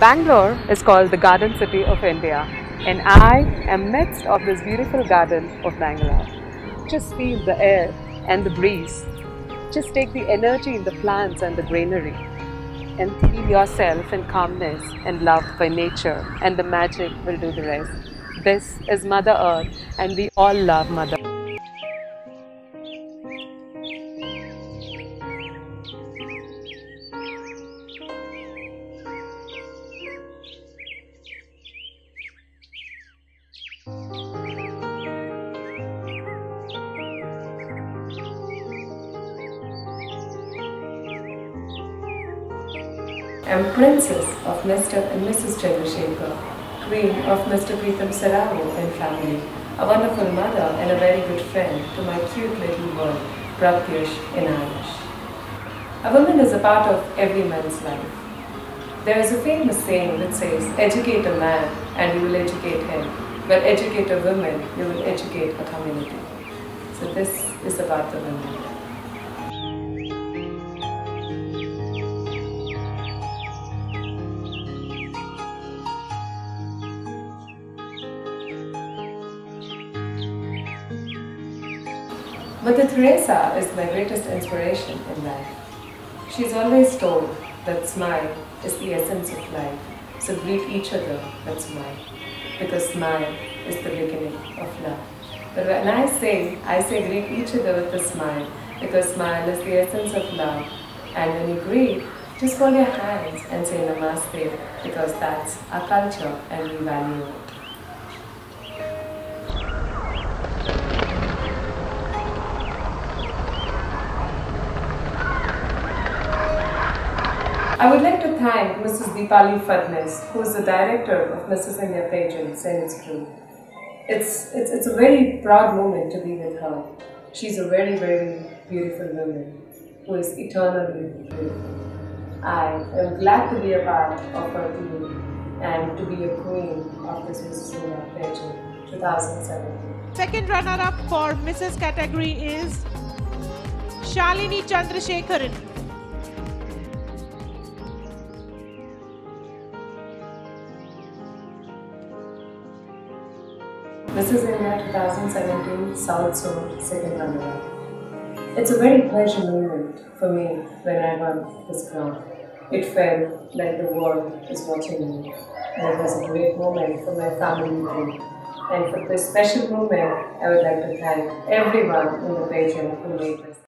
Bangalore is called the Garden City of India, and I am midst of this beautiful garden of Bangalore. Just feel the air and the breeze. Just take the energy in the plants and the greenery and feel yourself in calmness and love by nature, and the magic will do the rest. This is Mother Earth, and we all love Mother. Am Princess of Mr. and Mrs. Chandrasekhar, Queen of Mr. Pritham Saravo and family, a wonderful mother and a very good friend to my cute little boy, Pratyush in Irish. A woman is a part of every man's life. There is a famous saying that says, educate a man and you will educate him, but educate a woman, you will educate a community. So this is about the women. Mother Teresa is my greatest inspiration in life. She's always told that smile is the essence of life. So greet each other with smile. Because smile is the beginning of love. But when I say, I say greet each other with a smile because smile is the essence of love. And when you greet, just hold your hands and say namaste because that's our culture and we value it. I would like to thank Mrs. Deepali Phadnis, who is the director of Mrs. India pageants and its crew. It's, it's, it's a very proud moment to be with her. She's a very, very beautiful woman who is eternally beautiful. I am glad to be a part of her team and to be a queen of this Mrs. India pageant 2017. Second runner-up for Mrs. category is Shalini Chandrashekharan. Mrs. India 2017 South Zone second runner-up. It's a very pleasure moment for me when I won this crown. It felt like the world is watching me, and it was a great moment for my family too. And for this special moment, I would like to thank everyone in the pageant who made this.